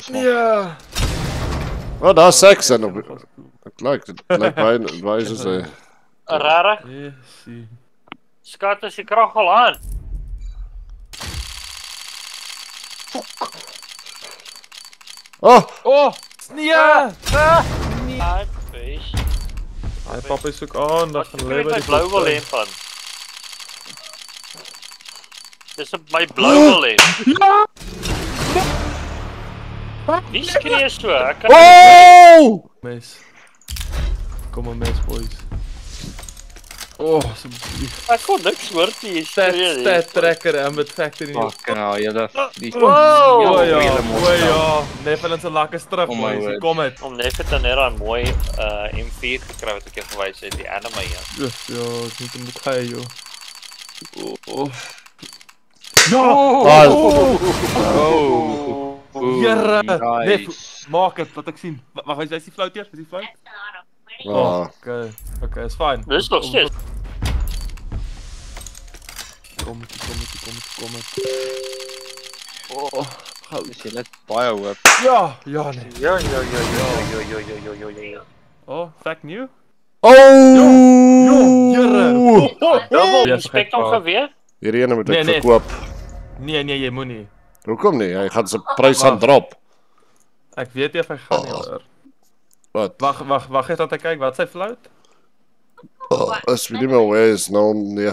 Ja. Oh, daar is seks en op. Het lijkt, het lijkt bijna, wijze ze. Rare. Schat, is je krachel aan. Oh! Oh! Ja! Ah! ah. Nee. Ah, feest. Papa is ook aan, dat gaan leven. Ik blauw een van. Dis op my blauw wel een. Ja! Wiskreeën waar? Oh! Mes. Kom maar mes, boys. Oh, Ik kon niks meer, die is Tijd en met factory. Fucking nou ja, dat. Oh, oh, oh, die Oh, ja, ja. Neffen en zijn lakken straf, boys. Kom het. Om Neffen te nemen een mooi eh, M4 te krijgen, ik heb gewijs in die anime. Ja, ja, het een joh. Oh. No! Oh! oh. Here. Nee, maak dit wat ek sien. Wag, is die flout eers? Is die flout? ah. Okay. Okay, is fyn. Dis nog steeds. Kom dit, kom dit, kom dit, kom dit. Oh, gou. Dis julle baie hoop. Ja, ja nee. Ja, ja, ja, ja, ja, ja, ja, ja, ja, ja, ja. Oh, fact new. Oh! Jo, here. Double Ja, inspect hom gek, geweer. Hierdie ene moet ek Nee, nee. verkoop. Nee, nee, jy moenie. Hoekom nie? Hy gaan sy prys aan drop. Ek weet nie of hy gaan nie hoor. Wat? Wag, wag, wag, net dat ek kyk wat sy flout. Is wie nie meer where is nou 9